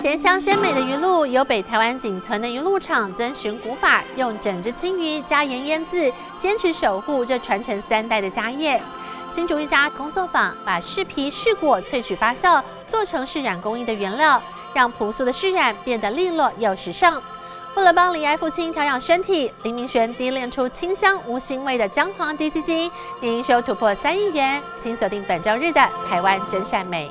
咸香鲜美的鱼露，由北台湾仅存的鱼露厂遵循古法，用整只青鱼加盐腌制，坚持守护这传承三代的家业。新竹一家工作坊把柿皮、柿果萃取发酵，做成柿染工艺的原料，让朴素的柿染变得利落又时尚。为了帮李爱父亲调养身体，林明璇提炼出清香无腥味的姜黄低基精，年营收突破三亿元。请锁定本周日的《台湾真善美》。